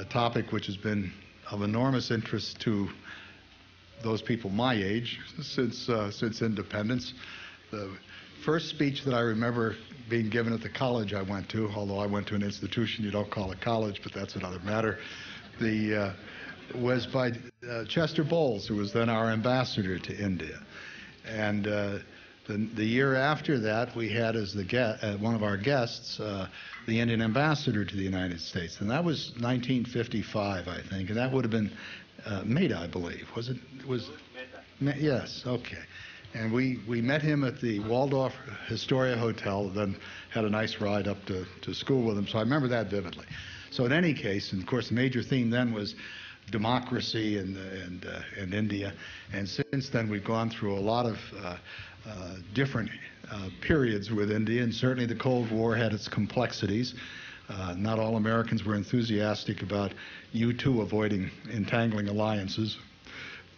a topic which has been of enormous interest to those people my age since, uh, since independence. The first speech that I remember being given at the college I went to, although I went to an institution you don't call a college, but that's another matter, the, uh, was by uh, Chester Bowles, who was then our ambassador to India. And uh, the, the, year after that, we had as the guest, uh, one of our guests uh, the Indian ambassador to the United States, and that was 1955, I think, and that would have been uh, Mehta, I believe. Was it? Was yes. Okay. And we, we met him at the Waldorf Astoria Hotel, then had a nice ride up to, to school with him. So I remember that vividly. So in any case, and of course the major theme then was democracy and, and, uh, and India. And since then we've gone through a lot of uh, different uh, periods with India, and certainly the Cold War had its complexities. Uh, not all Americans were enthusiastic about U2 avoiding entangling alliances,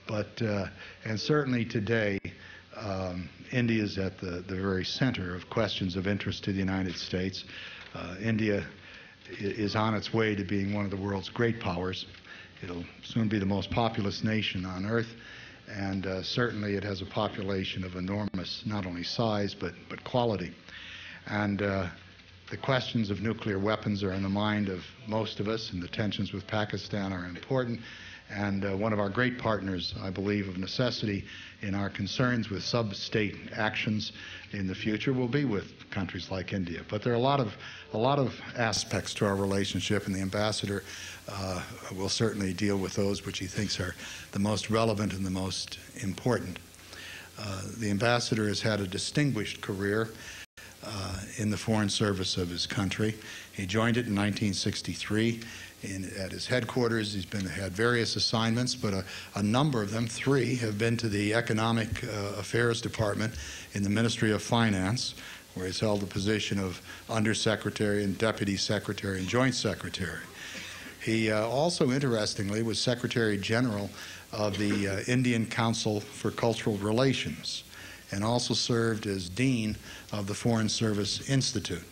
but uh, and certainly today, um, India is at the, the very center of questions of interest to the United States. Uh, India is on its way to being one of the world's great powers. It'll soon be the most populous nation on earth, and uh, certainly it has a population of enormous, not only size, but, but quality. And uh, the questions of nuclear weapons are in the mind of most of us, and the tensions with Pakistan are important. And uh, one of our great partners, I believe, of necessity in our concerns with sub-state actions in the future will be with countries like India. But there are a lot of a lot of aspects to our relationship, and the ambassador uh, will certainly deal with those which he thinks are the most relevant and the most important. Uh, the ambassador has had a distinguished career uh, in the Foreign Service of his country. He joined it in 1963. In, at his headquarters, he's been had various assignments, but a, a number of them, three, have been to the Economic uh, Affairs Department in the Ministry of Finance, where he's held the position of Undersecretary and Deputy Secretary and Joint Secretary. He uh, also, interestingly, was Secretary General of the uh, Indian Council for Cultural Relations and also served as Dean of the Foreign Service Institute.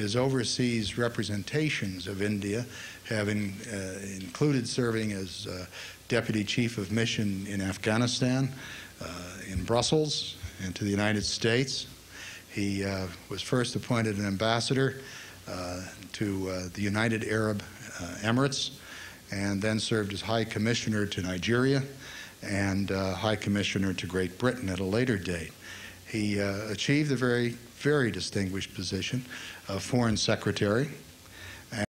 His overseas representations of India have in, uh, included serving as uh, Deputy Chief of Mission in Afghanistan, uh, in Brussels, and to the United States. He uh, was first appointed an ambassador uh, to the United Arab Emirates and then served as High Commissioner to Nigeria and High Commissioner to Great Britain at a later date. He achieved the very, very distinguished position of Foreign Secretary,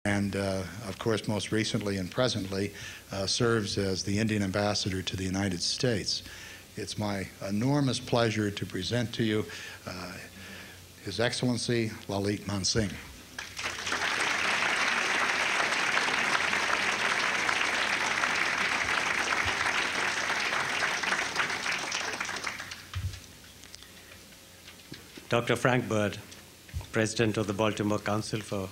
and uh, of course, most recently and presently, uh, serves as the Indian Ambassador to the United States. It's my enormous pleasure to present to you uh, His Excellency Lalit Mansingh. Dr. Frank Bird, President of the Baltimore Council for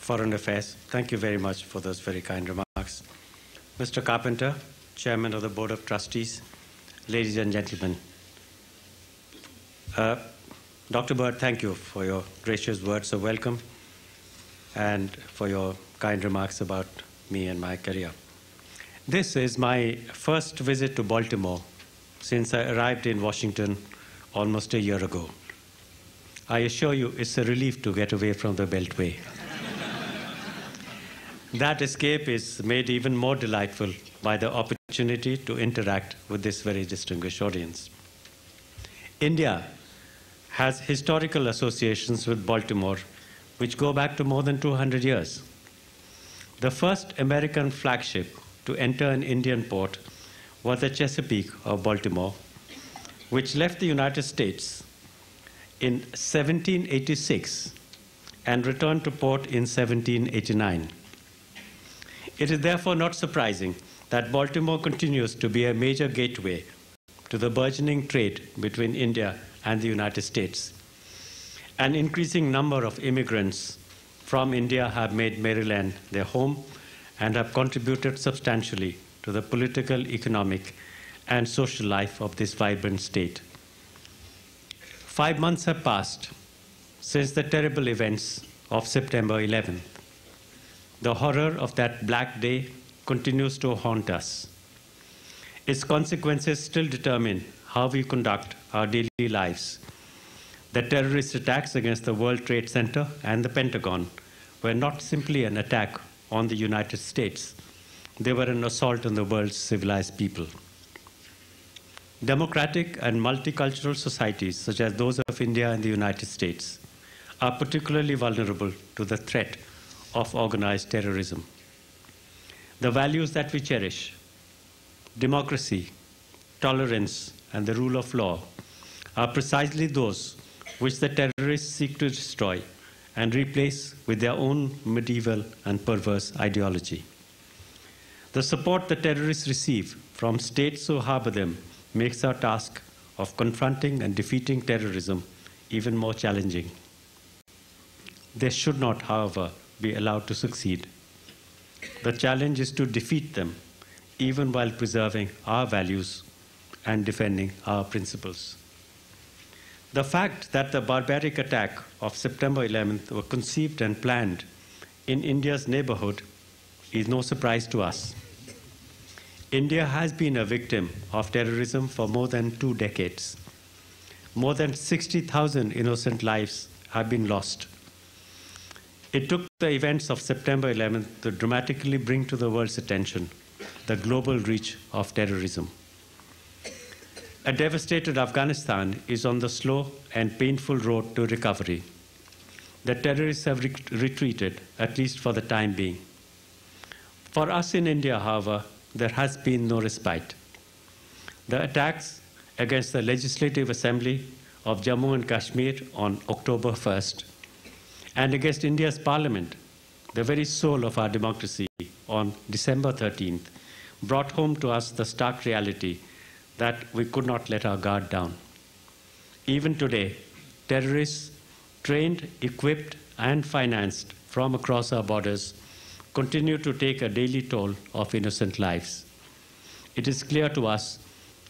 Foreign Affairs, thank you very much for those very kind remarks. Mr. Carpenter, Chairman of the Board of Trustees, ladies and gentlemen. Uh, Dr. Bird, thank you for your gracious words of welcome and for your kind remarks about me and my career. This is my first visit to Baltimore since I arrived in Washington almost a year ago. I assure you it's a relief to get away from the Beltway. that escape is made even more delightful by the opportunity to interact with this very distinguished audience. India has historical associations with Baltimore which go back to more than 200 years. The first American flagship to enter an Indian port was the Chesapeake of Baltimore, which left the United States in 1786 and returned to port in 1789. It is therefore not surprising that Baltimore continues to be a major gateway to the burgeoning trade between India and the United States. An increasing number of immigrants from India have made Maryland their home and have contributed substantially to the political, economic, and social life of this vibrant state. Five months have passed since the terrible events of September 11th. the horror of that black day continues to haunt us. Its consequences still determine how we conduct our daily lives. The terrorist attacks against the World Trade Center and the Pentagon were not simply an attack on the United States, they were an assault on the world's civilized people. Democratic and multicultural societies, such as those of India and the United States, are particularly vulnerable to the threat of organized terrorism. The values that we cherish democracy, tolerance, and the rule of law are precisely those which the terrorists seek to destroy and replace with their own medieval and perverse ideology. The support the terrorists receive from states who harbor them makes our task of confronting and defeating terrorism even more challenging. They should not, however, be allowed to succeed. The challenge is to defeat them, even while preserving our values and defending our principles. The fact that the barbaric attack of September 11th were conceived and planned in India's neighborhood is no surprise to us. India has been a victim of terrorism for more than two decades. More than 60,000 innocent lives have been lost. It took the events of September 11th to dramatically bring to the world's attention the global reach of terrorism. A devastated Afghanistan is on the slow and painful road to recovery. The terrorists have re- retreated, at least for the time being. For us in India, however, there has been no respite. The attacks against the Legislative Assembly of Jammu and Kashmir on October 1st and against India's parliament, the very soul of our democracy, on December 13th, brought home to us the stark reality that we could not let our guard down. Even today, terrorists, trained, equipped, and financed from across our borders, continue to take a daily toll of innocent lives. It is clear to us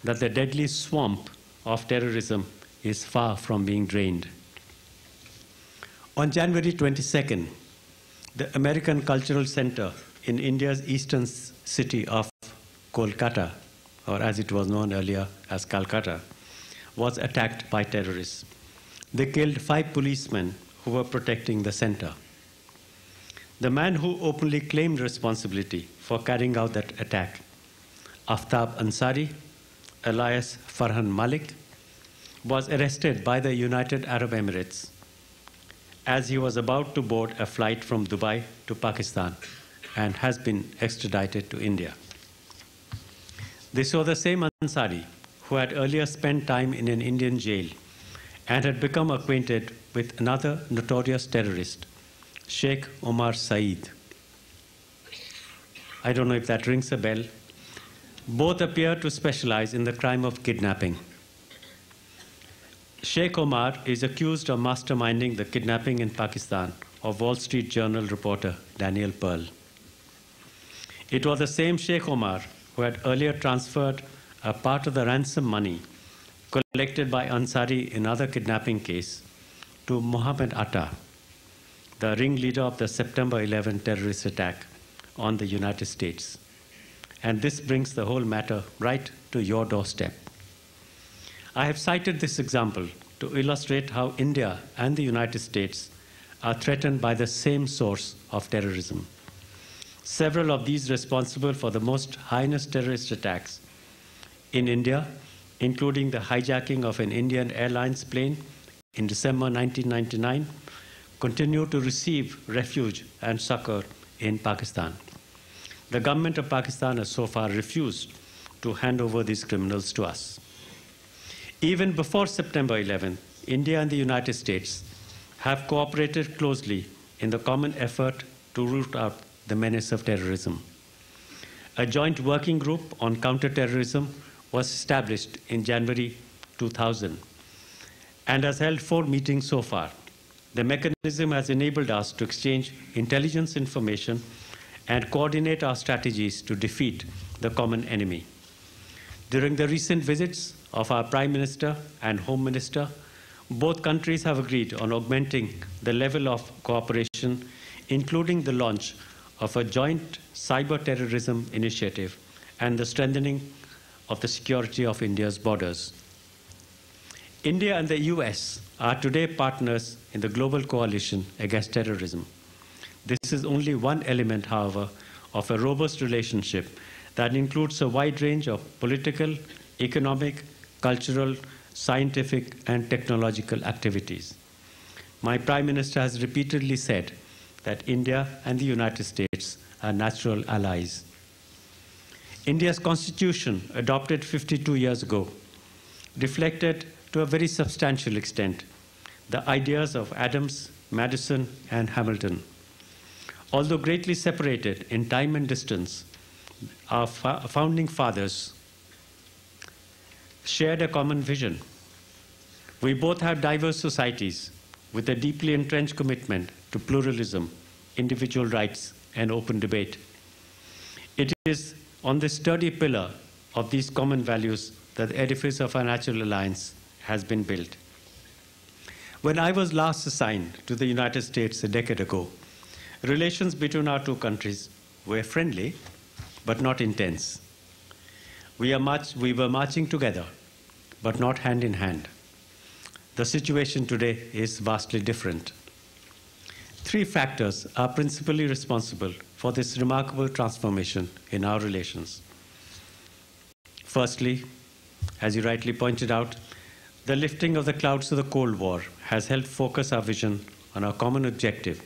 that the deadly swamp of terrorism is far from being drained. On January 22nd, the American Cultural Center in India's eastern city of Kolkata or as it was known earlier as Calcutta, was attacked by terrorists. They killed five policemen who were protecting the center. The man who openly claimed responsibility for carrying out that attack, Aftab Ansari, alias Farhan Malik, was arrested by the United Arab Emirates as he was about to board a flight from Dubai to Pakistan and has been extradited to India. They saw the same Ansari who had earlier spent time in an Indian jail and had become acquainted with another notorious terrorist, Sheikh Omar Saeed. I don't know if that rings a bell. Both appear to specialize in the crime of kidnapping. Sheikh Omar is accused of masterminding the kidnapping in Pakistan of Wall Street Journal reporter Daniel Pearl. It was the same Sheikh Omar who had earlier transferred a part of the ransom money collected by Ansari in other kidnapping case to Mohammed Atta, the ringleader of the September 11 terrorist attack on the United States. And this brings the whole matter right to your doorstep. I have cited this example to illustrate how India and the United States are threatened by the same source of terrorism several of these responsible for the most heinous terrorist attacks in India, including the hijacking of an Indian Airlines plane in December 1999, continue to receive refuge and succor in Pakistan. The government of Pakistan has so far refused to hand over these criminals to us. Even before September 11, India and the United States have cooperated closely in the common effort to root out the menace of terrorism. A joint working group on counterterrorism was established in January 2000 and has held four meetings so far. The mechanism has enabled us to exchange intelligence information and coordinate our strategies to defeat the common enemy. During the recent visits of our Prime Minister and Home Minister, both countries have agreed on augmenting the level of cooperation, including the launch of a joint cyber terrorism initiative and the strengthening of the security of India's borders. India and the US are today partners in the global coalition against terrorism. This is only one element, however, of a robust relationship that includes a wide range of political, economic, cultural, scientific, and technological activities. My Prime Minister has repeatedly said that India and the United States are natural allies. India's constitution, adopted 52 years ago, reflected to a very substantial extent the ideas of Adams, Madison, and Hamilton. Although greatly separated in time and distance, our founding fathers shared a common vision. We both have diverse societies with a deeply entrenched commitment to pluralism, individual rights, and open debate. It is on this sturdy pillar of these common values that the edifice of our natural alliance has been built. When I was last assigned to the United States a decade ago, relations between our two countries were friendly but not intense. We, are march, we were marching together, but not hand in hand. The situation today is vastly different. Three factors are principally responsible for this remarkable transformation in our relations. Firstly, as you rightly pointed out, the lifting of the clouds of the Cold War has helped focus our vision on our common objective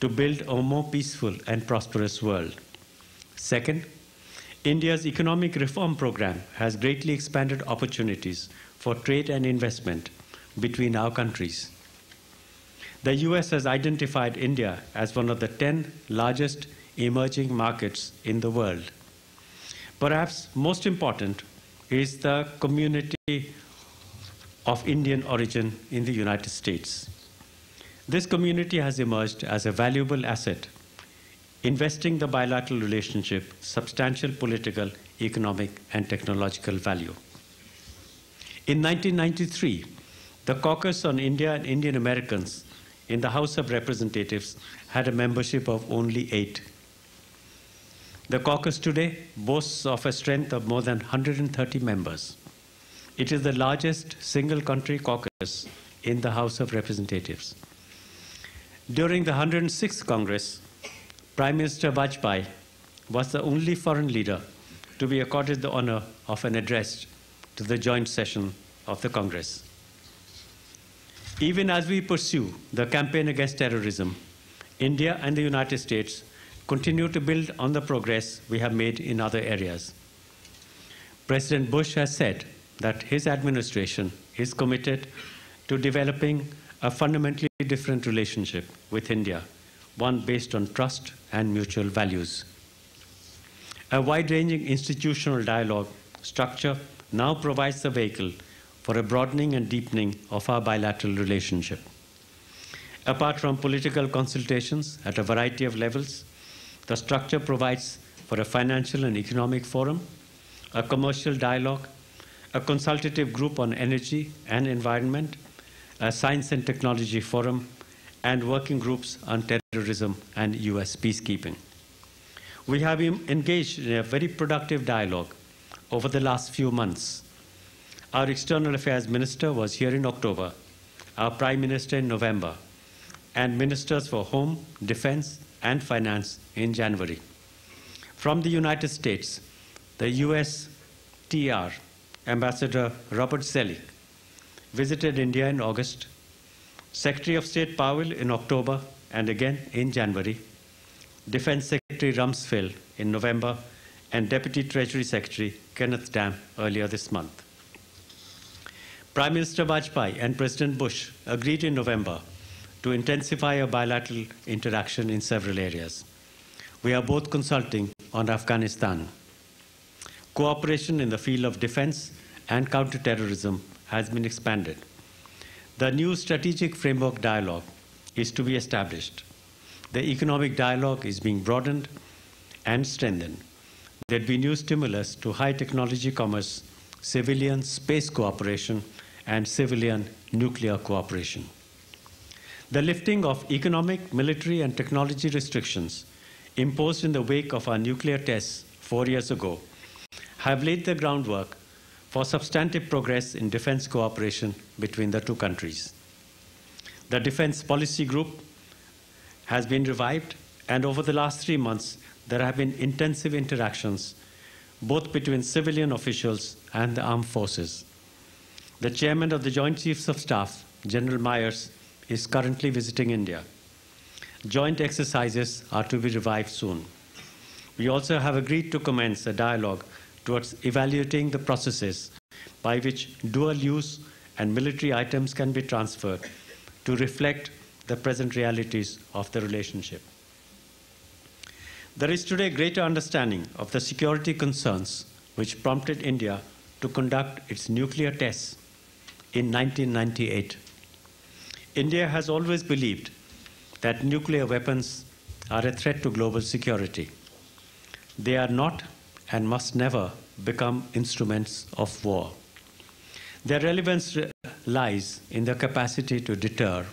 to build a more peaceful and prosperous world. Second, India's economic reform program has greatly expanded opportunities for trade and investment between our countries. The US has identified India as one of the 10 largest emerging markets in the world. Perhaps most important is the community of Indian origin in the United States. This community has emerged as a valuable asset, investing the bilateral relationship substantial political, economic, and technological value. In 1993, the Caucus on India and Indian Americans in the House of Representatives had a membership of only eight. The caucus today boasts of a strength of more than 130 members. It is the largest single country caucus in the House of Representatives. During the 106th Congress, Prime Minister Vajpayee was the only foreign leader to be accorded the honor of an address to the joint session of the Congress. Even as we pursue the campaign against terrorism, India and the United States continue to build on the progress we have made in other areas. President Bush has said that his administration is committed to developing a fundamentally different relationship with India, one based on trust and mutual values. A wide ranging institutional dialogue structure now provides the vehicle for a broadening and deepening of our bilateral relationship. Apart from political consultations at a variety of levels, the structure provides for a financial and economic forum, a commercial dialogue, a consultative group on energy and environment, a science and technology forum, and working groups on terrorism and US peacekeeping. We have engaged in a very productive dialogue over the last few months. Our External Affairs Minister was here in October, our Prime Minister in November, and Ministers for Home, Defense, and Finance in January. From the United States, the USTR Ambassador Robert Zoellick visited India in August, Secretary of State Powell in October and again in January, Defense Secretary Rumsfeld in November, and Deputy Treasury Secretary Kenneth Dam earlier this month. Prime Minister Vajpayee and President Bush agreed in November to intensify a bilateral interaction in several areas. We are both consulting on Afghanistan. Cooperation in the field of defense and counterterrorism has been expanded. The new strategic framework dialogue is to be established. The economic dialogue is being broadened and strengthened. There'll be new stimulus to high technology commerce, civilian space cooperation, and civilian nuclear cooperation. The lifting of economic, military, and technology restrictions imposed in the wake of our nuclear tests four years ago, have laid the groundwork for substantive progress in defense cooperation between the two countries. The Defense Policy Group has been revived, and over the last three months, there have been intensive interactions both between civilian officials and the armed forces. The chairman of the Joint Chiefs of Staff, General Myers, is currently visiting India. Joint exercises are to be revived soon. We also have agreed to commence a dialogue towards evaluating the processes by which dual use and military items can be transferred to reflect the present realities of the relationship. There is today greater understanding of the security concerns which prompted India to conduct its nuclear tests in 1998. India has always believed that nuclear weapons are a threat to global security. They are not and must never become instruments of war. Their relevance lies in their capacity to deter.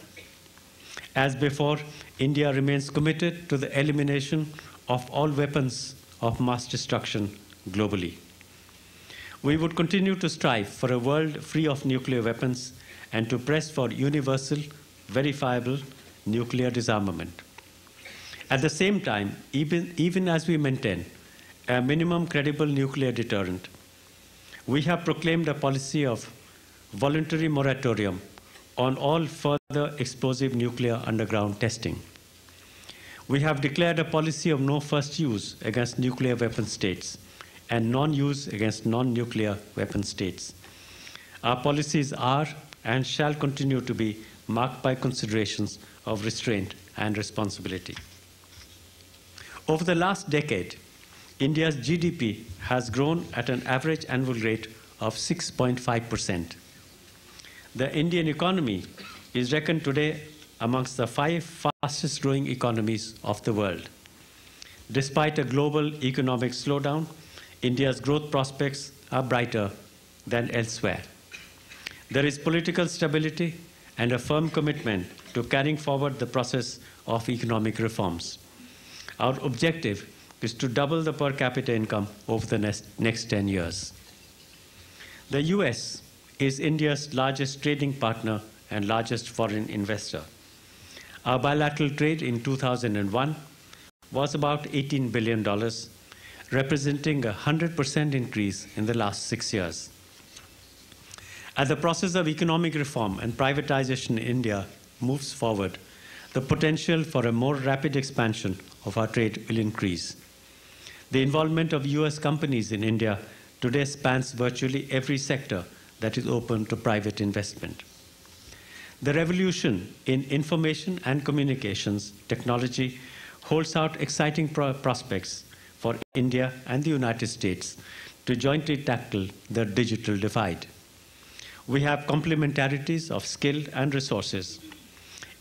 As before, India remains committed to the elimination of all weapons of mass destruction globally. We would continue to strive for a world free of nuclear weapons and to press for universal, verifiable nuclear disarmament. At the same time, even, even as we maintain a minimum credible nuclear deterrent, we have proclaimed a policy of voluntary moratorium on all further explosive nuclear underground testing. We have declared a policy of no first use against nuclear weapon states and non use against non nuclear weapon states. Our policies are and shall continue to be marked by considerations of restraint and responsibility. Over the last decade, India's GDP has grown at an average annual rate of 6.5%. The Indian economy is reckoned today amongst the five fastest growing economies of the world. Despite a global economic slowdown, India's growth prospects are brighter than elsewhere. There is political stability and a firm commitment to carrying forward the process of economic reforms. Our objective is to double the per capita income over the next, next 10 years. The US is India's largest trading partner and largest foreign investor. Our bilateral trade in 2001 was about $18 billion, representing a 100% increase in the last six years. As the process of economic reform and privatization in India moves forward, the potential for a more rapid expansion of our trade will increase. The involvement of US companies in India today spans virtually every sector that is open to private investment. The revolution in information and communications technology holds out exciting pro prospects for India and the United States to jointly tackle the digital divide. We have complementarities of skill and resources.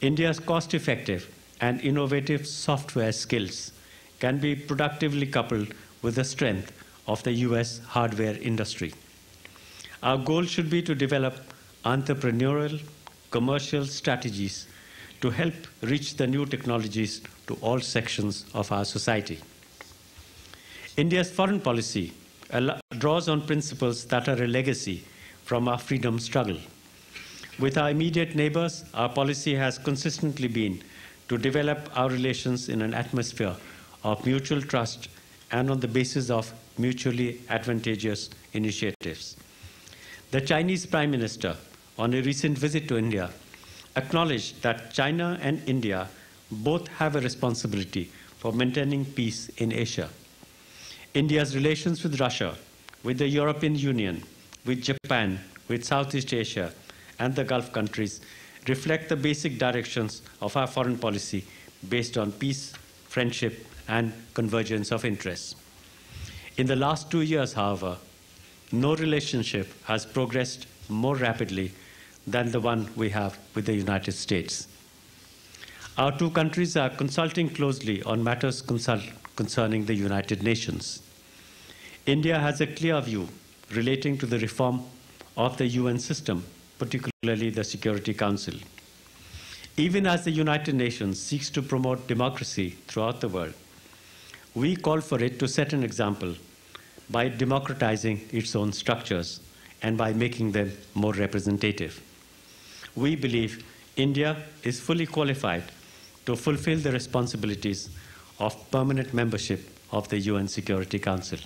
India's cost effective and innovative software skills can be productively coupled with the strength of the US hardware industry. Our goal should be to develop entrepreneurial, commercial strategies to help reach the new technologies to all sections of our society. India's foreign policy draws on principles that are a legacy from our freedom struggle. With our immediate neighbors, our policy has consistently been to develop our relations in an atmosphere of mutual trust and on the basis of mutually advantageous initiatives. The Chinese Prime Minister, on a recent visit to India, acknowledged that China and India both have a responsibility for maintaining peace in Asia. India's relations with Russia, with the European Union, with Japan, with Southeast Asia, and the Gulf countries reflect the basic directions of our foreign policy based on peace, friendship, and convergence of interests. In the last two years, however, no relationship has progressed more rapidly than the one we have with the United States. Our two countries are consulting closely on matters consult concerning the United Nations. India has a clear view relating to the reform of the UN system, particularly the Security Council. Even as the United Nations seeks to promote democracy throughout the world, we call for it to set an example by democratizing its own structures and by making them more representative. We believe India is fully qualified to fulfill the responsibilities of permanent membership of the UN Security Council.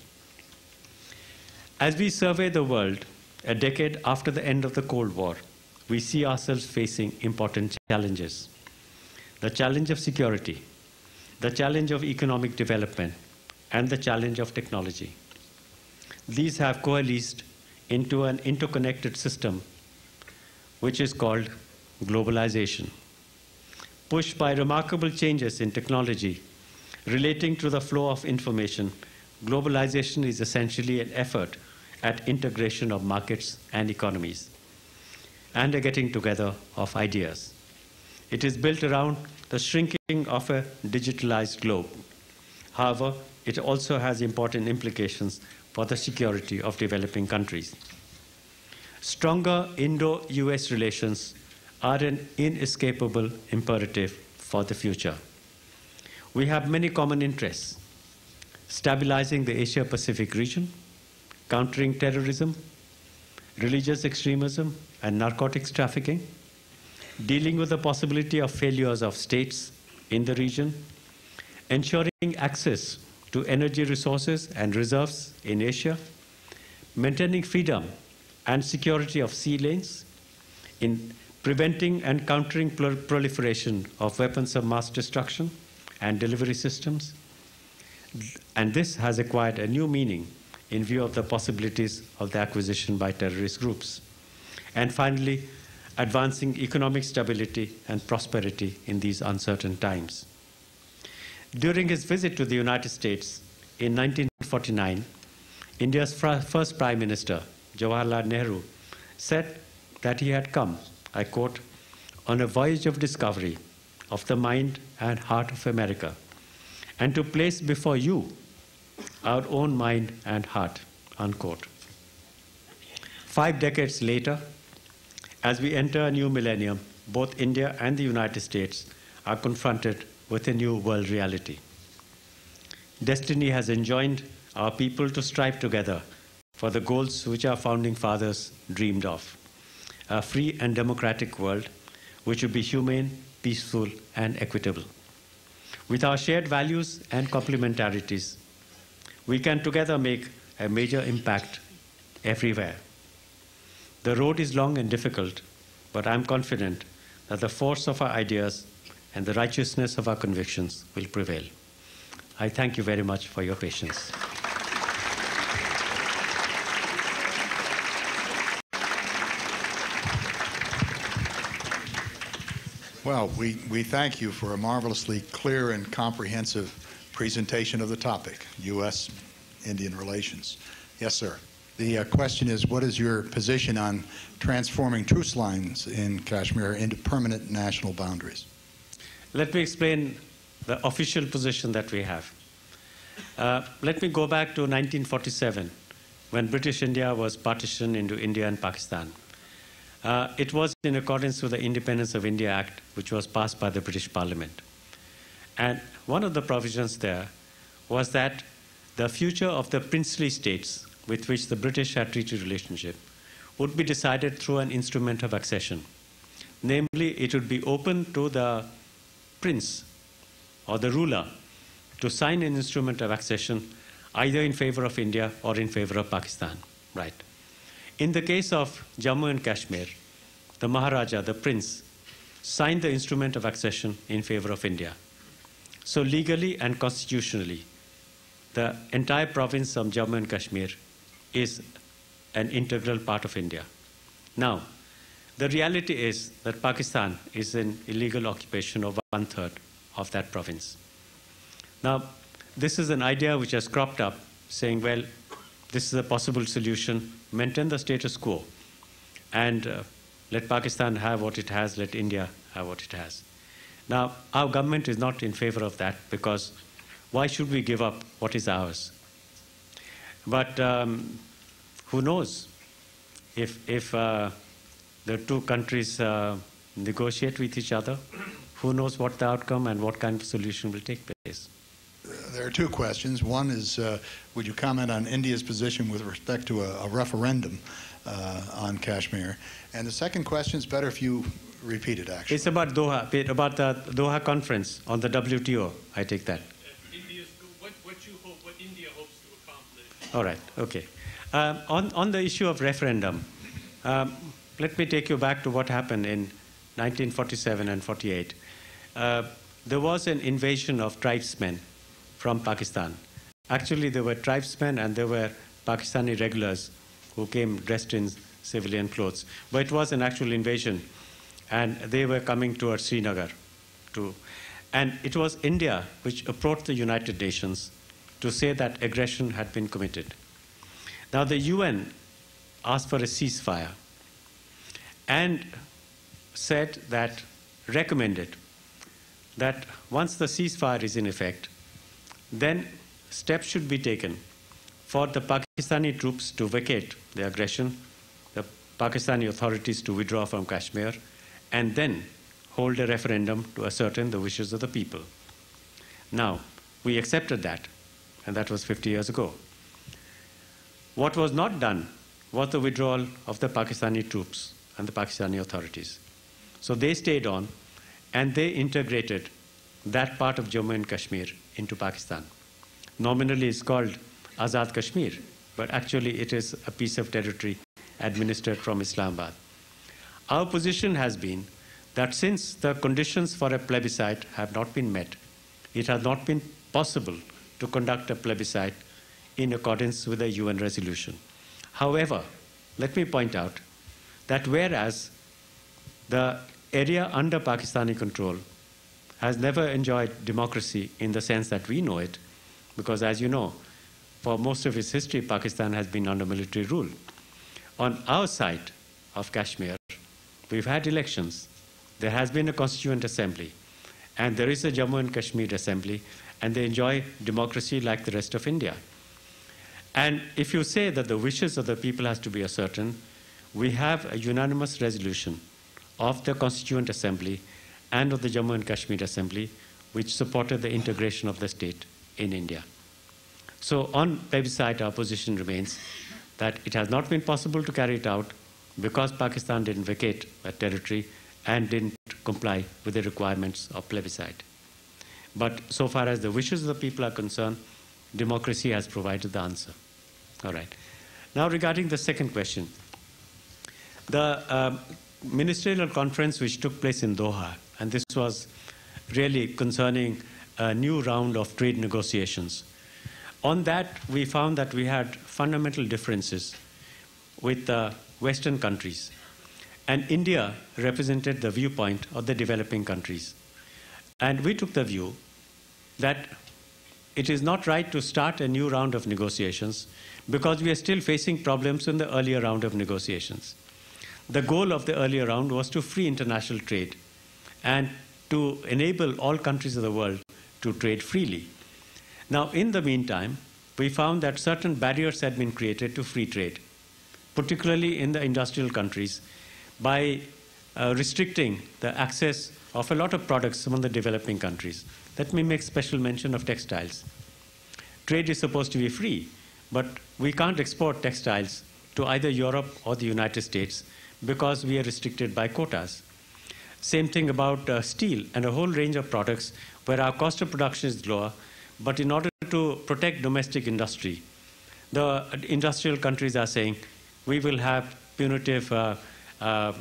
As we survey the world a decade after the end of the Cold War, we see ourselves facing important challenges. The challenge of security, the challenge of economic development, and the challenge of technology. These have coalesced into an interconnected system which is called globalization. Pushed by remarkable changes in technology relating to the flow of information, globalization is essentially an effort at integration of markets and economies and a getting together of ideas. It is built around the shrinking of a digitalized globe. However, it also has important implications for the security of developing countries. Stronger Indo US relations are an inescapable imperative for the future. We have many common interests stabilizing the Asia Pacific region, countering terrorism, religious extremism, and narcotics trafficking, dealing with the possibility of failures of states in the region, ensuring access to energy resources and reserves in Asia, maintaining freedom and security of sea lanes, in preventing and countering proliferation of weapons of mass destruction and delivery systems. And this has acquired a new meaning in view of the possibilities of the acquisition by terrorist groups. And finally, advancing economic stability and prosperity in these uncertain times. During his visit to the United States in 1949, India's first Prime Minister, Jawaharlal Nehru, said that he had come, I quote, on a voyage of discovery of the mind and heart of America, and to place before you our own mind and heart, unquote. Five decades later, as we enter a new millennium, both India and the United States are confronted with a new world reality. Destiny has enjoined our people to strive together for the goals which our founding fathers dreamed of a free and democratic world which will be humane, peaceful, and equitable. With our shared values and complementarities, we can together make a major impact everywhere. The road is long and difficult, but I'm confident that the force of our ideas and the righteousness of our convictions will prevail. I thank you very much for your patience. Well, we, we thank you for a marvelously clear and comprehensive presentation of the topic, U.S. Indian relations. Yes, sir. The uh, question is, what is your position on transforming truce lines in Kashmir into permanent national boundaries? Let me explain the official position that we have. Uh, let me go back to 1947, when British India was partitioned into India and Pakistan. Uh, it was in accordance with the Independence of India Act, which was passed by the British Parliament. And one of the provisions there was that the future of the princely states with which the British had treaty relationship would be decided through an instrument of accession. Namely, it would be open to the prince or the ruler to sign an instrument of accession either in favor of India or in favor of Pakistan. Right. In the case of Jammu and Kashmir, the Maharaja, the prince, signed the instrument of accession in favor of India. So legally and constitutionally, the entire province of Jammu and Kashmir is an integral part of India. Now, the reality is that Pakistan is in illegal occupation of one third of that province. Now, this is an idea which has cropped up saying, well, this is a possible solution, maintain the status quo, and uh, let Pakistan have what it has, let India have what it has. Now, our government is not in favor of that because why should we give up what is ours? But um, who knows? If, if uh, the two countries uh, negotiate with each other, who knows what the outcome and what kind of solution will take place? There are two questions. One is, uh, would you comment on India's position with respect to a, a referendum uh, on Kashmir? And the second question is better if you repeat it, actually. It's about Doha, about the Doha conference on the WTO. I take that. All right, okay. Um, on, on the issue of referendum, um, let me take you back to what happened in 1947 and 48. Uh, there was an invasion of tribesmen from Pakistan. Actually, there were tribesmen and there were Pakistani regulars who came dressed in civilian clothes. But it was an actual invasion, and they were coming towards Srinagar. To, and it was India which approached the United Nations to say that aggression had been committed. Now, the UN asked for a ceasefire and said that, recommended that once the ceasefire is in effect, then steps should be taken for the Pakistani troops to vacate the aggression, the Pakistani authorities to withdraw from Kashmir, and then hold a referendum to ascertain the wishes of the people. Now, we accepted that, and that was 50 years ago. What was not done was the withdrawal of the Pakistani troops and the Pakistani authorities. So they stayed on and they integrated that part of Jammu and Kashmir into Pakistan. Nominally, it's called Azad Kashmir, but actually, it is a piece of territory administered from Islamabad. Our position has been that since the conditions for a plebiscite have not been met, it has not been possible to conduct a plebiscite in accordance with the UN resolution. However, let me point out that whereas the area under Pakistani control has never enjoyed democracy in the sense that we know it, because as you know, for most of its history, Pakistan has been under military rule. On our side of Kashmir, we've had elections. There has been a constituent assembly, and there is a Jammu and Kashmir assembly, and they enjoy democracy like the rest of India. And if you say that the wishes of the people has to be ascertained, we have a unanimous resolution of the Constituent Assembly and of the Jammu and Kashmir Assembly, which supported the integration of the state in India. So on plebiscite, our position remains that it has not been possible to carry it out because Pakistan didn't vacate that territory and didn't comply with the requirements of plebiscite. But so far as the wishes of the people are concerned, democracy has provided the answer. All right. Now, regarding the second question, the um, ministerial conference which took place in Doha, and this was really concerning a new round of trade negotiations. On that, we found that we had fundamental differences with the Western countries. And India represented the viewpoint of the developing countries. And we took the view that it is not right to start a new round of negotiations because we are still facing problems in the earlier round of negotiations. The goal of the earlier round was to free international trade and to enable all countries of the world to trade freely. Now, in the meantime, we found that certain barriers had been created to free trade, particularly in the industrial countries, by uh, restricting the access of a lot of products among the developing countries. Let me make special mention of textiles. Trade is supposed to be free, but we can't export textiles to either Europe or the United States because we are restricted by quotas. Same thing about uh, steel and a whole range of products where our cost of production is lower, but in order to protect domestic industry, the industrial countries are saying we will have punitive uh, uh,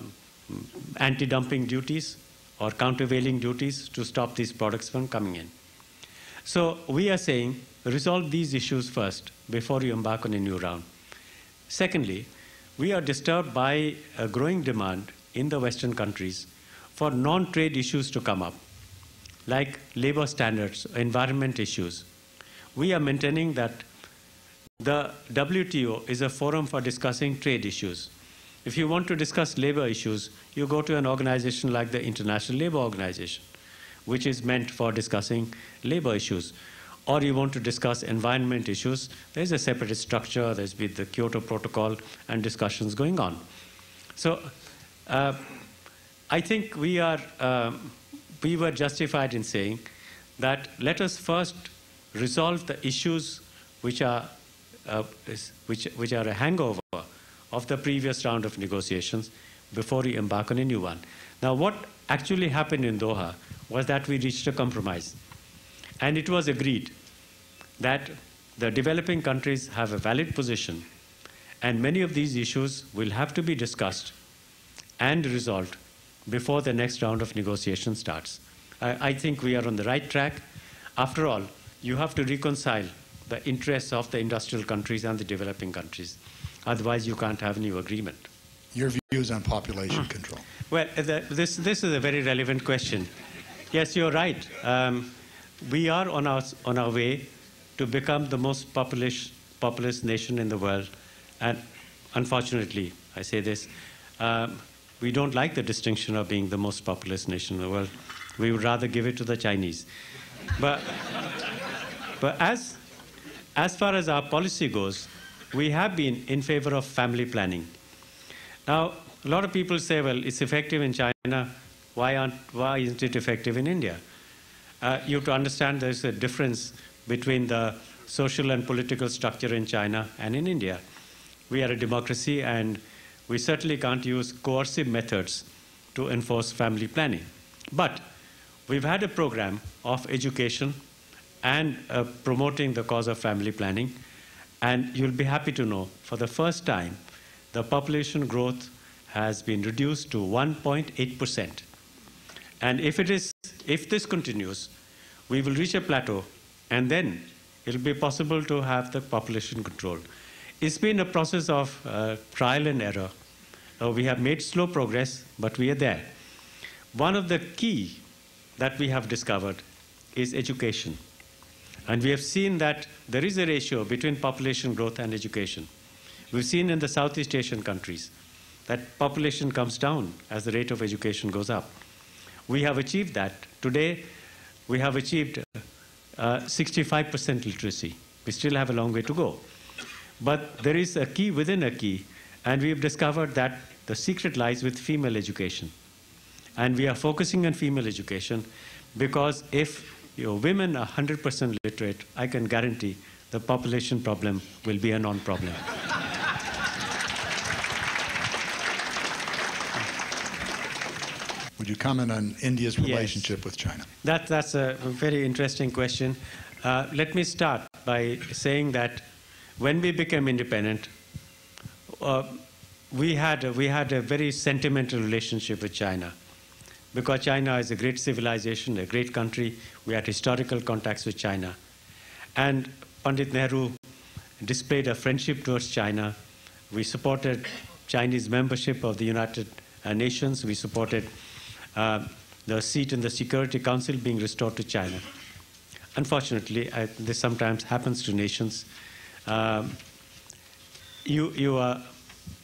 anti-dumping duties or countervailing duties to stop these products from coming in. So we are saying resolve these issues first before you embark on a new round. Secondly, we are disturbed by a growing demand in the Western countries for non-trade issues to come up, like labor standards, environment issues. We are maintaining that the WTO is a forum for discussing trade issues. If you want to discuss labor issues, you go to an organization like the International Labor Organization, which is meant for discussing labor issues or you want to discuss environment issues, there's a separate structure, there's been the Kyoto Protocol and discussions going on. So uh, I think we, are, um, we were justified in saying that let us first resolve the issues which are, uh, which, which are a hangover of the previous round of negotiations before we embark on a new one. Now, what actually happened in Doha was that we reached a compromise. And it was agreed that the developing countries have a valid position, and many of these issues will have to be discussed and resolved before the next round of negotiation starts. I, I think we are on the right track. After all, you have to reconcile the interests of the industrial countries and the developing countries. Otherwise, you can't have a new agreement. Your views on population control. Well, the, this, this is a very relevant question. Yes, you're right. Um, we are on our, on our way to become the most populous, populous nation in the world. And unfortunately, I say this, um, we don't like the distinction of being the most populous nation in the world. We would rather give it to the Chinese. But, but as, as far as our policy goes, we have been in favor of family planning. Now, a lot of people say, well, it's effective in China. Why, aren't, why isn't it effective in India? Uh, you have to understand there's a difference between the social and political structure in China and in India. We are a democracy, and we certainly can't use coercive methods to enforce family planning. But we've had a program of education and uh, promoting the cause of family planning, and you'll be happy to know for the first time, the population growth has been reduced to 1.8%. And if, it is, if this continues, we will reach a plateau, and then it'll be possible to have the population control. It's been a process of uh, trial and error. Uh, we have made slow progress, but we are there. One of the key that we have discovered is education. And we have seen that there is a ratio between population growth and education. We've seen in the Southeast Asian countries that population comes down as the rate of education goes up. We have achieved that. Today, we have achieved uh, 65% literacy. We still have a long way to go. But there is a key within a key, and we've discovered that the secret lies with female education. And we are focusing on female education because if your women are 100% literate, I can guarantee the population problem will be a non problem. Would you comment on India's relationship yes. with China? That, that's a very interesting question. Uh, let me start by saying that when we became independent, uh, we, had we had a very sentimental relationship with China because China is a great civilization, a great country. We had historical contacts with China. And Pandit Nehru displayed a friendship towards China. We supported Chinese membership of the United Nations. We supported uh, the seat in the Security Council being restored to China. Unfortunately, I, this sometimes happens to nations. Um, you, you, are,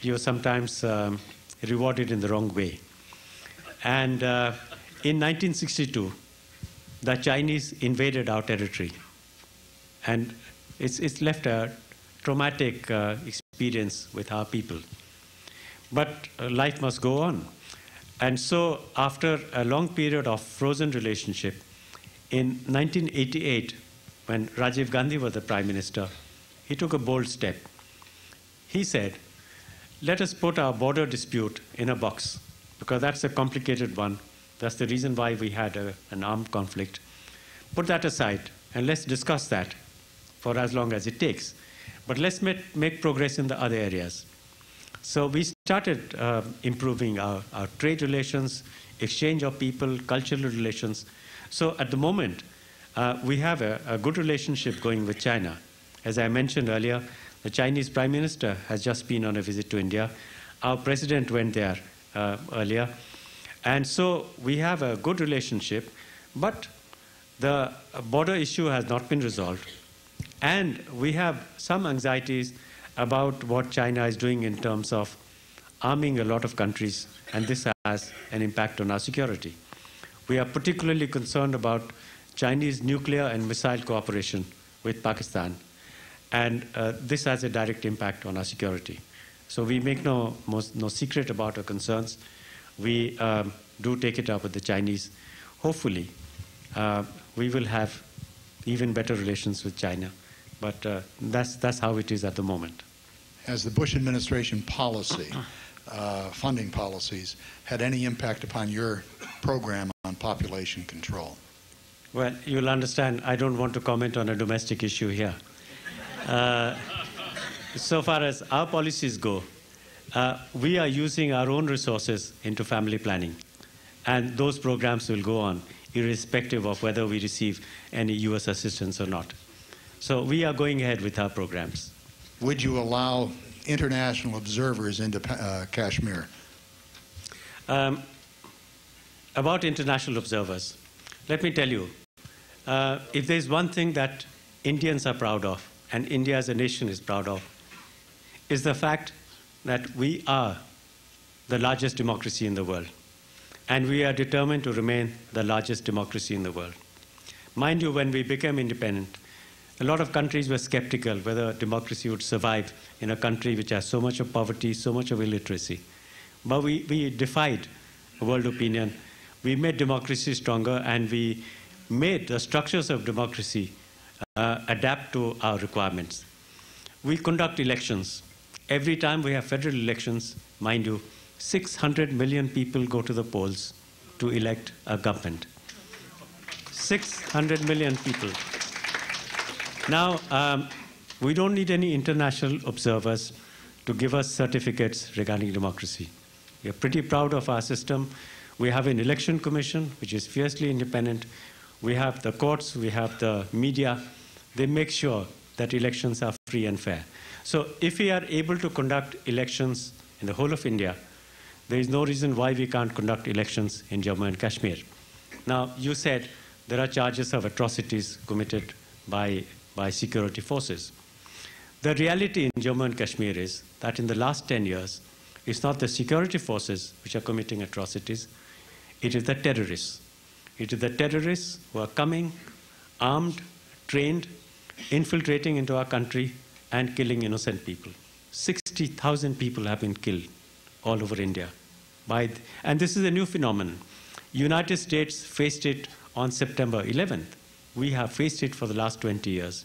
you are sometimes um, rewarded in the wrong way. And uh, in 1962, the Chinese invaded our territory. And it's, it's left a traumatic uh, experience with our people. But uh, life must go on. And so, after a long period of frozen relationship, in 1988, when Rajiv Gandhi was the prime minister, he took a bold step. He said, Let us put our border dispute in a box, because that's a complicated one. That's the reason why we had a, an armed conflict. Put that aside, and let's discuss that for as long as it takes. But let's make, make progress in the other areas. So we started uh, improving our, our trade relations, exchange of people, cultural relations. So at the moment, uh, we have a, a, good relationship going with China. As I mentioned earlier, the Chinese Prime Minister has just been on a visit to India. Our president went there uh, earlier. And so we have a good relationship, but the border issue has not been resolved. And we have some anxieties about what China is doing in terms of arming a lot of countries, and this has an impact on our security. We are particularly concerned about Chinese nuclear and missile cooperation with Pakistan, and uh, this has a direct impact on our security. So we make no, no secret about our concerns. We um, do take it up with the Chinese. Hopefully, uh, we will have even better relations with China. But uh, that's, that's how it is at the moment. Has the Bush administration policy, uh, funding policies, had any impact upon your program on population control? Well, you'll understand, I don't want to comment on a domestic issue here. So far as our policies go, uh, we are using our own resources into family planning. And those programs will go on, irrespective of whether we receive any US assistance or not. So we are going ahead with our programs. Would you allow international observers into uh, Kashmir? Um, about international observers, let me tell you, uh, if there's one thing that Indians are proud of, and India as a nation is proud of, is the fact that we are the largest democracy in the world. And we are determined to remain the largest democracy in the world. Mind you, when we became independent, a lot of countries were skeptical whether democracy would survive in a country which has so much of poverty, so much of illiteracy. But we, we defied world opinion. We made democracy stronger and we made the structures of democracy uh, adapt to our requirements. We conduct elections. Every time we have federal elections, mind you, 600 million people go to the polls to elect a government. 600 million people. Now, um, we don't need any international observers to give us certificates regarding democracy. We are pretty proud of our system. We have an election commission, which is fiercely independent. We have the courts, we have the media. They make sure that elections are free and fair. So if we are able to conduct elections in the whole of India, there is no reason why we can't conduct elections in Jammu and Kashmir. Now, you said there are charges of atrocities committed by, by security forces. The reality in Jammu and Kashmir is that in the last 10 years, it's not the security forces which are committing atrocities, it is the terrorists. It is the terrorists who are coming, armed, trained, infiltrating into our country, and killing innocent people. 60,000 people have been killed all over India. By th- and this is a new phenomenon. United States faced it on September 11th. We have faced it for the last 20 years.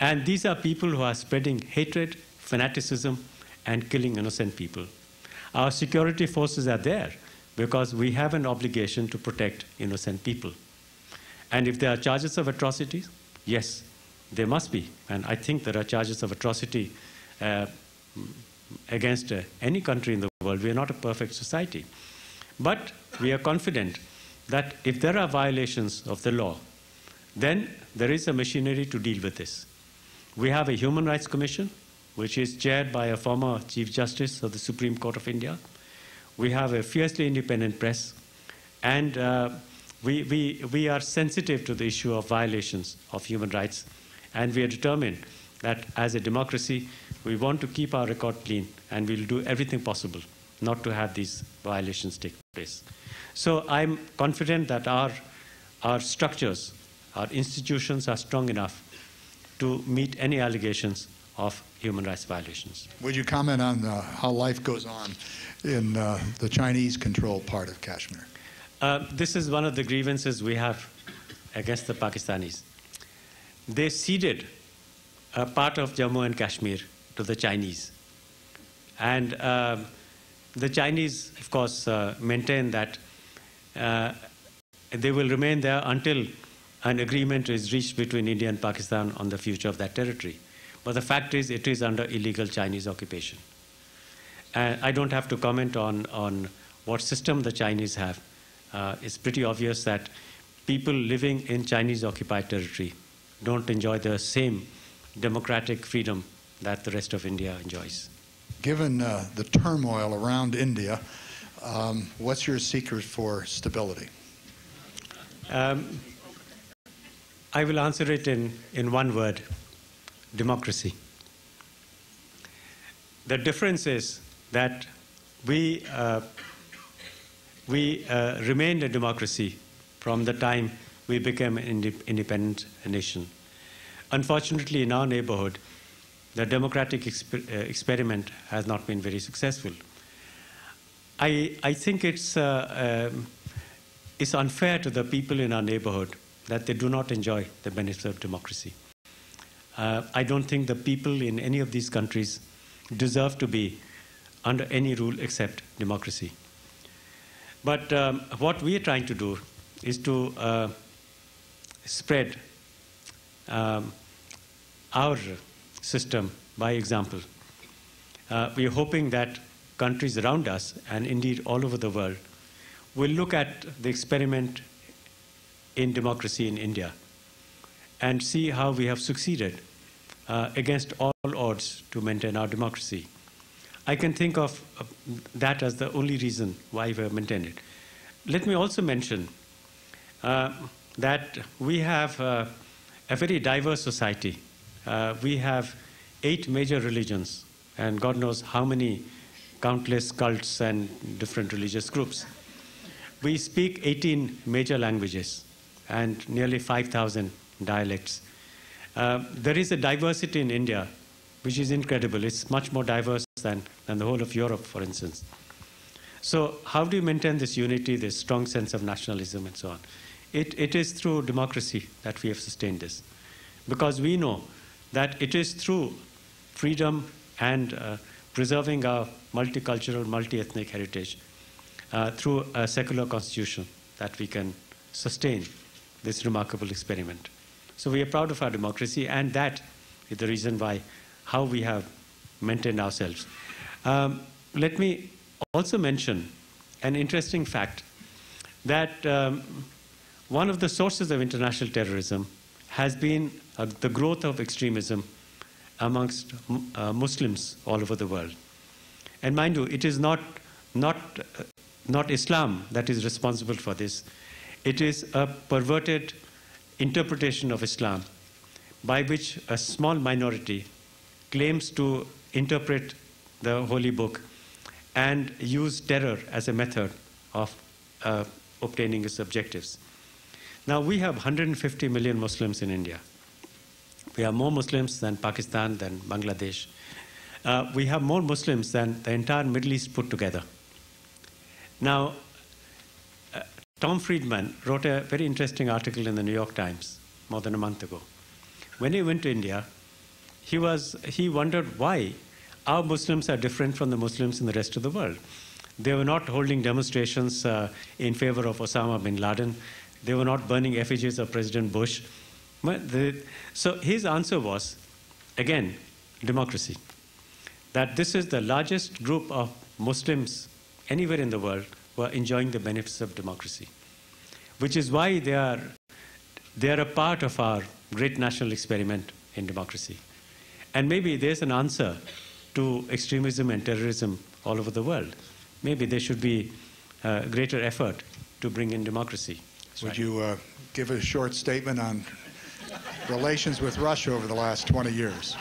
And these are people who are spreading hatred, fanaticism, and killing innocent people. Our security forces are there because we have an obligation to protect innocent people. And if there are charges of atrocities, yes, there must be. And I think there are charges of atrocity uh, against uh, any country in the world. We are not a perfect society. But we are confident that if there are violations of the law, then there is a machinery to deal with this. We have a Human Rights Commission, which is chaired by a former Chief Justice of the Supreme Court of India. We have a fiercely independent press, and uh, we, we, we are sensitive to the issue of violations of human rights, and we are determined that as a democracy, we want to keep our record clean, and we'll do everything possible not to have these violations take place. So I'm confident that our, our structures, our institutions are strong enough to meet any allegations of human rights violations. Would you comment on uh, how life goes on in uh, the Chinese controlled part of Kashmir? Uh, this is one of the grievances we have against the Pakistanis. They ceded a part of Jammu and Kashmir to the Chinese. And um, the Chinese, of course, uh, maintain that uh, they will remain there until an agreement is reached between India and Pakistan on the future of that territory. But the fact is, it is under illegal Chinese occupation. And I don't have to comment on, on what system the Chinese have. Uh, it's pretty obvious that people living in Chinese occupied territory don't enjoy the same democratic freedom that the rest of India enjoys. Given uh, the turmoil around India, um, what's your secret for stability? Um, I will answer it in, in one word democracy. The difference is that we, uh, we uh, remained a democracy from the time we became an inde- independent nation. Unfortunately, in our neighborhood, the democratic exper- uh, experiment has not been very successful. I, I think it's, uh, um, it's unfair to the people in our neighborhood that they do not enjoy the benefits of democracy. Uh, I don't think the people in any of these countries deserve to be under any rule except democracy. But um, what we are trying to do is to uh, spread um, our system by example. Uh, we are hoping that countries around us, and indeed all over the world, will look at the experiment in democracy in India and see how we have succeeded uh, against all odds to maintain our democracy. I can think of uh, that as the only reason why we have maintained it. Let me also mention uh, that we have uh, a very diverse society. Uh, we have eight major religions, and God knows how many countless cults and different religious groups. We speak 18 major languages and nearly 5,000 dialects. Uh, there is a diversity in India which is incredible. It's much more diverse than, than the whole of Europe, for instance. So, how do you maintain this unity, this strong sense of nationalism, and so on? It, it is through democracy that we have sustained this. Because we know that it is through freedom and uh, preserving our multicultural, multi ethnic heritage, uh, through a secular constitution, that we can sustain this remarkable experiment. So we are proud of our democracy, and that is the reason why how we have maintained ourselves. Um, let me also mention an interesting fact that um, one of the sources of international terrorism has been uh, the growth of extremism amongst uh, Muslims all over the world. And mind you, it is not, not, uh, not Islam that is responsible for this. It is a perverted interpretation of Islam by which a small minority claims to interpret the holy book and use terror as a method of uh, obtaining its objectives. Now, we have 150 million Muslims in India. We have more Muslims than Pakistan, than Bangladesh. Uh, we have more Muslims than the entire Middle East put together. Now, uh, Tom Friedman wrote a very interesting article in the New York Times more than a month ago. When he went to India, he, was, he wondered why our Muslims are different from the Muslims in the rest of the world. They were not holding demonstrations uh, in favor of Osama bin Laden. They were not burning effigies of President Bush. So his answer was, again, democracy. That this is the largest group of Muslims anywhere in the world who are enjoying the benefits of democracy, which is why they are, they are a part of our great national experiment in democracy. And maybe there's an answer to extremism and terrorism all over the world. Maybe there should be a greater effort to bring in democracy. Would you uh, give a short statement on relations with Russia over the last 20 years?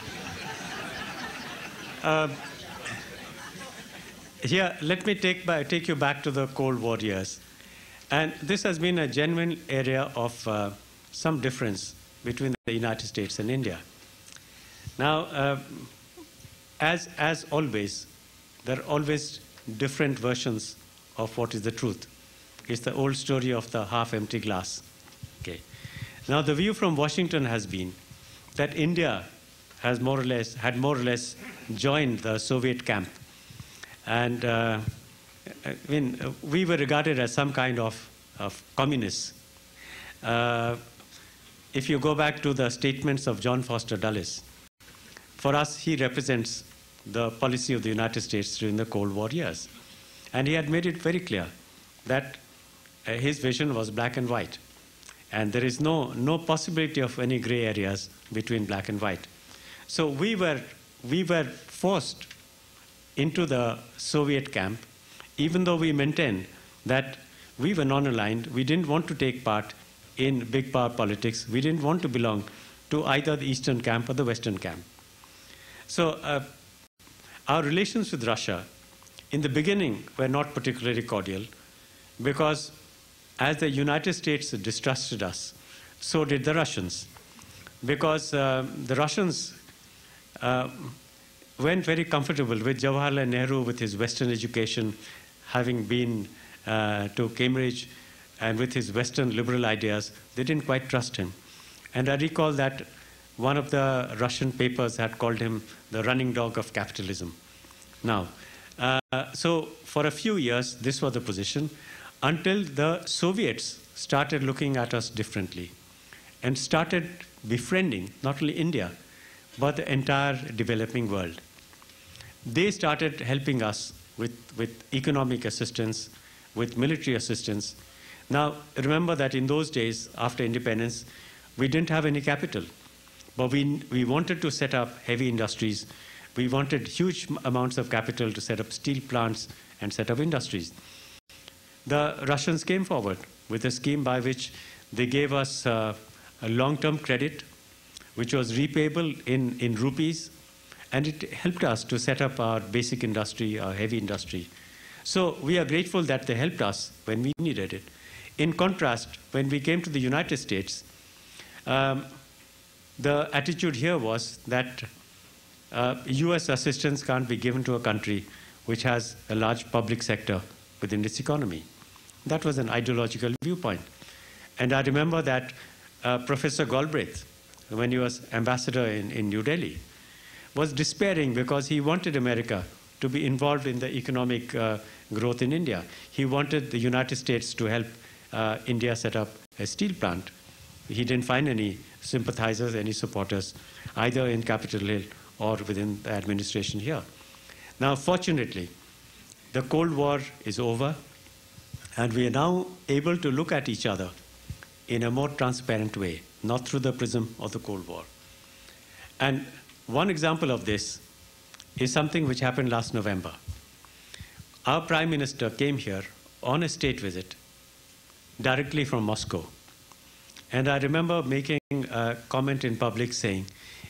Uh, here, let me take, by, take you back to the Cold War years. And this has been a genuine area of uh, some difference between the United States and India. Now, uh, as, as always, there are always different versions of what is the truth. It's the old story of the half empty glass. Okay. Now, the view from Washington has been that India has more or less, had more or less joined the Soviet camp. And uh, I mean, we were regarded as some kind of, of communists. Uh, if you go back to the statements of John Foster Dulles, for us, he represents the policy of the United States during the Cold War years. And he had made it very clear that his vision was black and white. And there is no, no possibility of any gray areas between black and white. So we were, we were forced into the Soviet camp, even though we maintained that we were non aligned, we didn't want to take part in big power politics, we didn't want to belong to either the Eastern camp or the Western camp. So, uh, our relations with Russia in the beginning were not particularly cordial because as the United States distrusted us, so did the Russians. Because uh, the Russians uh, weren't very comfortable with Jawaharlal Nehru, with his Western education, having been uh, to Cambridge, and with his Western liberal ideas, they didn't quite trust him. And I recall that one of the Russian papers had called him the running dog of capitalism. Now, uh, so for a few years, this was the position until the Soviets started looking at us differently and started befriending not only India, but the entire developing world. They started helping us with, with economic assistance, with military assistance. Now, remember that in those days, after independence, we didn't have any capital, but we, we wanted to set up heavy industries. We wanted huge amounts of capital to set up steel plants and set up industries. The Russians came forward with a scheme by which they gave us uh, a long-term credit, which was repayable in, in rupees, and it helped us to set up our basic industry, our heavy industry. So we are grateful that they helped us when we needed it. In contrast, when we came to the United States, um, the attitude here was that uh, US assistance can't be given to a country which has a large public sector within its economy. That was an ideological viewpoint. And I remember that uh, Professor Galbraith, when he was ambassador in, in New Delhi, was despairing because he wanted America to be involved in the economic uh, growth in India. He wanted the United States to help uh, India set up a steel plant. He didn't find any sympathizers, any supporters, either in Capitol Hill or within the administration here. Now, fortunately, the Cold War is over, and we are now able to look at each other in a more transparent way, not through the prism of the Cold War. And one example of this is something which happened last November. Our Prime Minister came here on a state visit directly from Moscow. And I remember making a comment in public saying,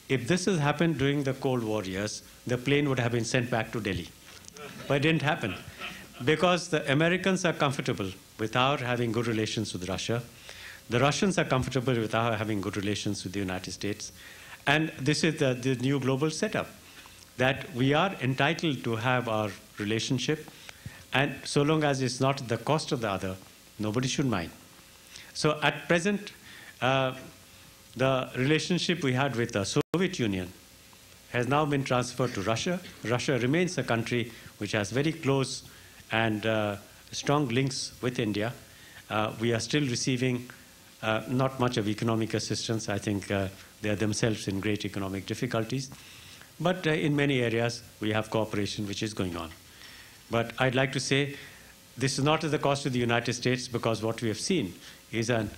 if this has happened during the Cold War years, the plane would have been sent back to Delhi. But it didn't happen because the Americans are comfortable without having good relations with Russia. The Russians are comfortable without having good relations with the United States. And this is the, the new global setup that we are entitled to have our relationship. And so long as it's not at the cost of the other, nobody should mind. So at present, uh, the relationship we had with the Soviet Union has now been transferred to Russia. Russia remains a country which has very close and uh, strong links with India. Uh, we are still receiving uh, not much of economic assistance. I think uh, they are themselves in great economic difficulties. But uh, in many areas, we have cooperation which is going on. But I'd like to say this is not at the cost of the United States because what we have seen is an,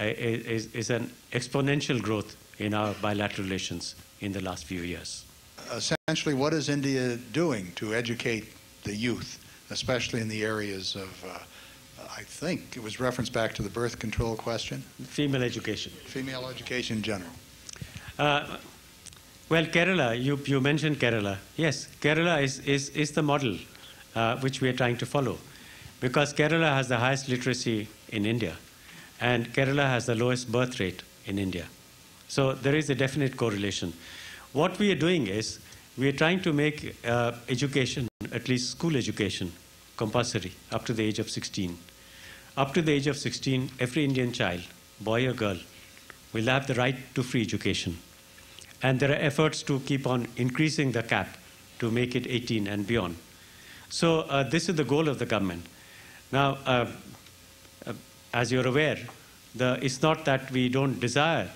is, is an exponential growth in our bilateral relations in the last few years. Essentially, what is India doing to educate the youth, especially in the areas of uh, I think it was referenced back to the birth control question. Female education. Female education in general. Uh, well, Kerala, you, you mentioned Kerala. Yes, Kerala is, is, is the model uh, which we are trying to follow because Kerala has the highest literacy in India and Kerala has the lowest birth rate in India. So there is a definite correlation. What we are doing is we are trying to make uh, education, at least school education, compulsory up to the age of 16. Up to the age of 16, every Indian child, boy or girl, will have the right to free education. And there are efforts to keep on increasing the cap to make it 18 and beyond. So uh, this is the goal of the government. Now, uh, uh, as you're aware, the, it's not that we don't desire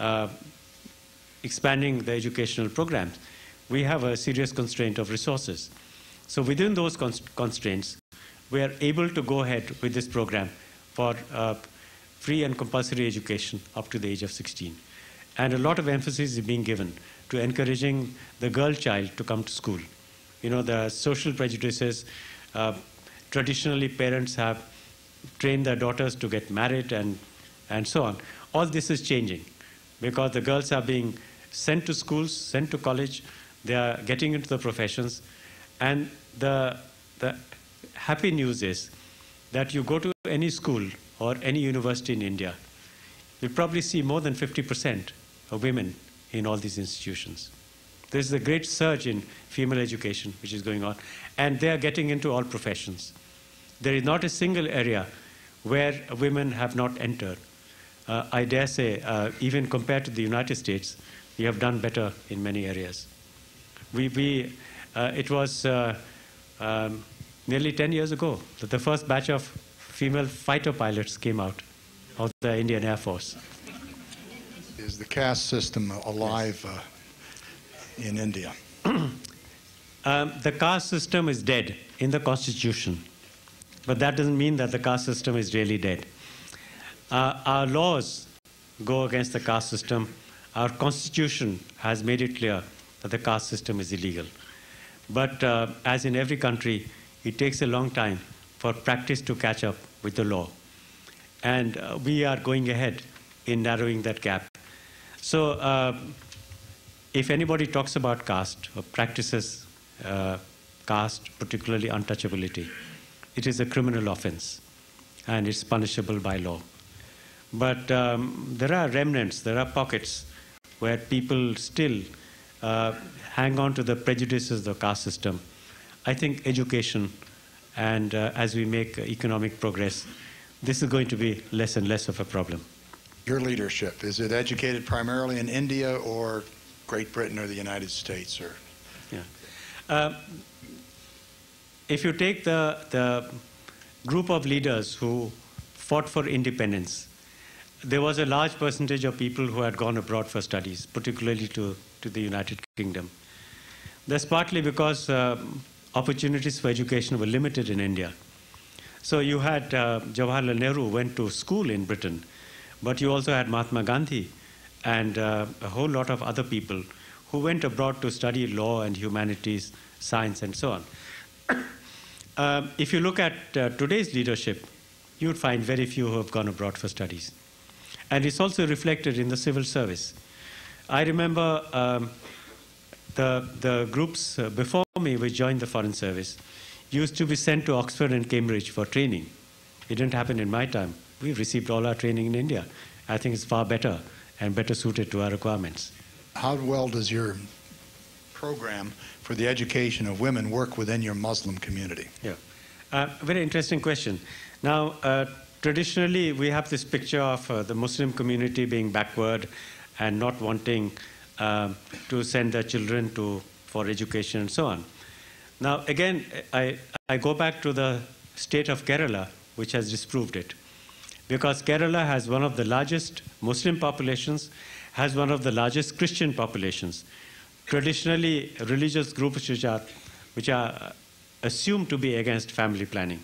uh, expanding the educational programs. We have a serious constraint of resources. So within those const constraints, we are able to go ahead with this program for uh, free and compulsory education up to the age of 16. And a lot of emphasis is being given to encouraging the girl child to come to school. You know, the social prejudices, uh, traditionally parents have trained their daughters to get married and, and so on. All this is changing because the girls are being sent to schools, sent to college, they are getting into the professions, and the, the happy news is that you go to any school or any university in India, you'll probably see more than 50% of women in all these institutions. There's a great surge in female education which is going on, and they are getting into all professions. There is not a single area where women have not entered. Uh, I dare say, uh, even compared to the United States, we have done better in many areas. We, we, uh, it was uh, um, nearly 10 years ago that the first batch of female fighter pilots came out of the Indian Air Force. Is the caste system alive uh, in India? Um, the caste system is dead in the constitution, but that doesn't mean that the caste system is really dead. Uh, our laws go against the caste system. Our constitution has made it clear that the caste system is illegal. But uh, as in every country, it takes a long time for practice to catch up with the law. And uh, we are going ahead in narrowing that gap. So, uh, if anybody talks about caste or practices uh, caste, particularly untouchability, it is a criminal offense and it's punishable by law. But um, there are remnants, there are pockets where people still uh, hang on to the prejudices of the caste system. I think education and uh, as we make economic progress, this is going to be less and less of a problem. Your leadership, is it educated primarily in India or Great Britain or the United States? Or Yeah. Uh, if you take the, the group of leaders who fought for independence, there was a large percentage of people who had gone abroad for studies, particularly to, to the United Kingdom. That's partly because uh, opportunities for education were limited in India. So you had uh, Jawaharlal Nehru went to school in Britain, but you also had Mahatma Gandhi and uh, a whole lot of other people who went abroad to study law and humanities, science, and so on. Um, if you look at uh, today's leadership, you would find very few who have gone abroad for studies. And it's also reflected in the civil service. I remember um, the, the groups uh, before me, which joined the Foreign Service, used to be sent to Oxford and Cambridge for training. It didn't happen in my time. We've received all our training in India. I think it's far better and better suited to our requirements. how well does your program for the education of women work within your Muslim community? Yeah. Uh, very interesting question. Now, uh, traditionally, we have this picture of uh, the Muslim community being backward and not wanting um, to send their children to, for education and so on. Now, again, I, I go back to the state of Kerala, which has disproved it. Because Kerala has one of the largest Muslim populations, has one of the largest Christian populations. Traditionally, religious groups which are, which are assumed to be against family planning.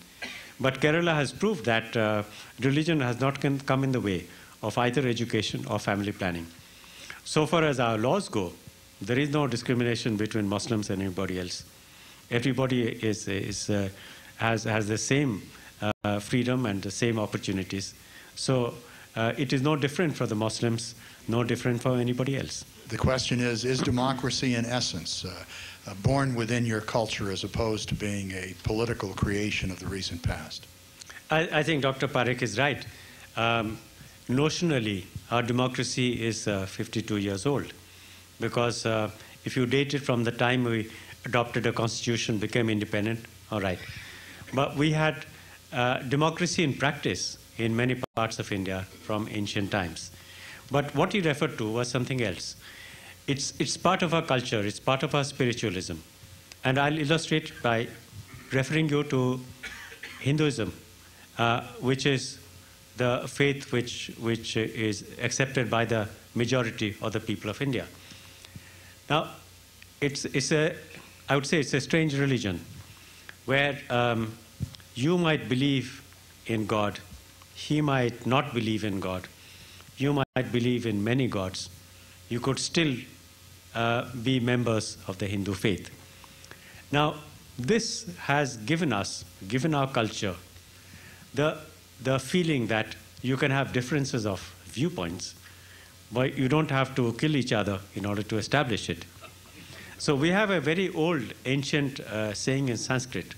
But Kerala has proved that uh, religion has not come in the way of either education or family planning. So far as our laws go, there is no discrimination between Muslims and anybody else. Everybody is, is, uh, has, has the same uh, freedom and the same opportunities. So uh, it is no different for the Muslims, no different for anybody else. The question is Is democracy in essence uh, uh, born within your culture as opposed to being a political creation of the recent past? I, I think Dr. Parekh is right. Um, notionally, our democracy is uh, 52 years old because uh, if you date it from the time we adopted a constitution, became independent, all right. But we had uh, democracy in practice in many parts of India from ancient times. But what he referred to was something else. It's, it's part of our culture, it's part of our spiritualism. And I'll illustrate by referring you to Hinduism, uh, which is the faith which, which is accepted by the majority of the people of India. Now, it's, it's a, I would say it's a strange religion where um, you might believe in God, he might not believe in God, you might believe in many gods, you could still uh, be members of the Hindu faith. Now, this has given us, given our culture, the, the feeling that you can have differences of viewpoints, but you don't have to kill each other in order to establish it. So we have a very old, ancient uh, saying in Sanskrit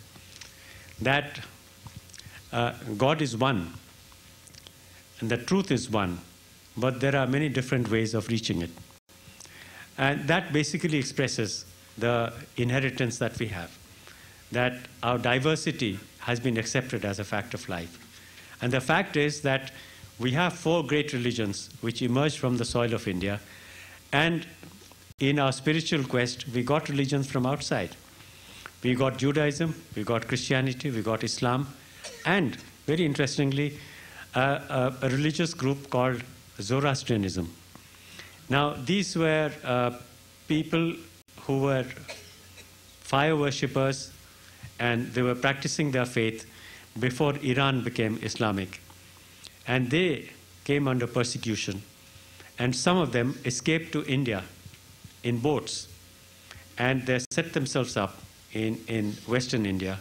that uh, God is one and the truth is one, but there are many different ways of reaching it. And that basically expresses the inheritance that we have, that our diversity has been accepted as a fact of life. And the fact is that we have four great religions which emerged from the soil of India. And in our spiritual quest, we got religions from outside. We got Judaism, we got Christianity, we got Islam, and very interestingly, uh, a, a, religious group called Zoroastrianism. Now, these were uh, people who were fire worshippers and they were practicing their faith before Iran became Islamic. And they came under persecution. And some of them escaped to India in boats. And they set themselves up in, in Western India.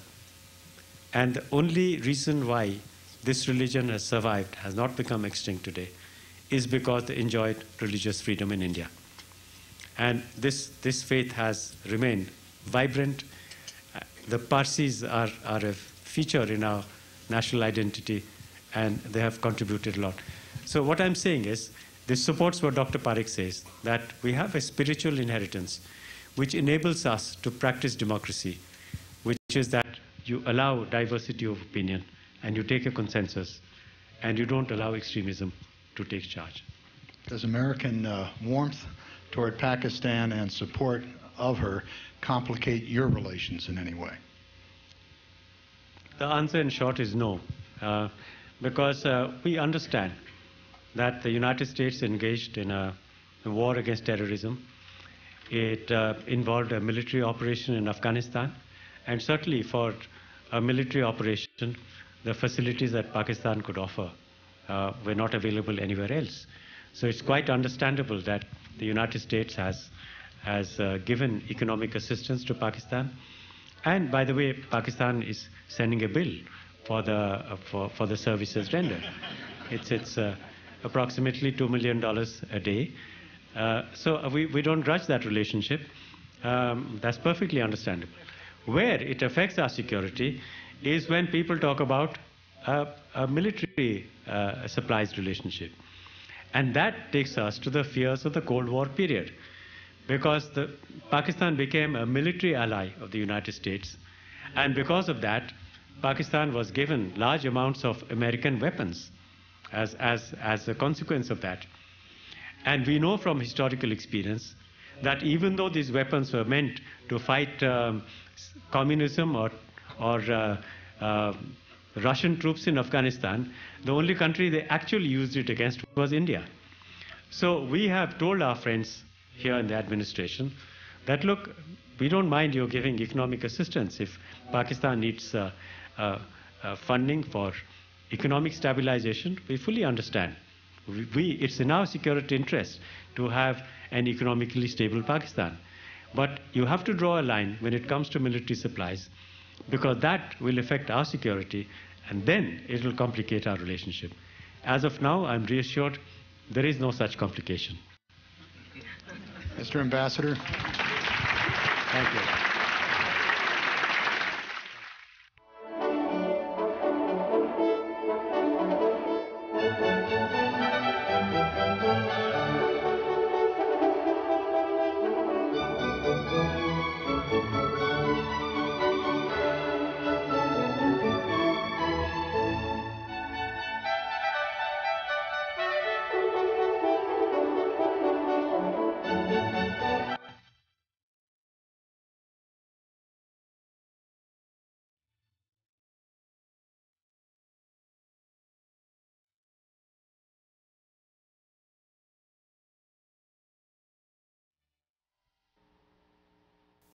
And the only reason why this religion has survived, has not become extinct today, is because they enjoyed religious freedom in India. And this, this faith has remained vibrant. The Parsis are, are a feature in our national identity, and they have contributed a lot. So, what I'm saying is, this supports what Dr. Parekh says that we have a spiritual inheritance which enables us to practice democracy, which is that you allow diversity of opinion and you take a consensus and you don't allow extremism to take charge. Does American uh, warmth toward Pakistan and support of her complicate your relations in any way? The answer in short is no, uh, because uh, we understand that the United States engaged in a, a war against terrorism. It uh, involved a military operation in Afghanistan, and certainly for a military operation, the facilities that Pakistan could offer uh, were not available anywhere else. So it's quite understandable that the United States has, has uh, given economic assistance to Pakistan. And by the way, Pakistan is sending a bill for the, uh, for, for the services rendered. It's, it's uh, approximately $2 million a day. Uh, so we, we don't grudge that relationship. Um, that's perfectly understandable. Where it affects our security is when people talk about a, military uh, supplies relationship. And that takes us to the fears of the Cold War period. Because the, Pakistan became a military ally of the United States. And because of that, Pakistan was given large amounts of American weapons as, as, as a consequence of that. And we know from historical experience that even though these weapons were meant to fight um, communism or, or uh, uh, Russian troops in Afghanistan, the only country they actually used it against was India. So we have told our friends here in the administration that look, we don't mind you giving economic assistance if Pakistan needs uh, uh, uh, funding for economic stabilization. We fully understand. We, we, it's in our security interest to have an economically stable Pakistan. But you have to draw a line when it comes to military supplies because that will affect our security and then it will complicate our relationship. As of now, I'm reassured there is no such complication. Mr. Ambassador. Thank you.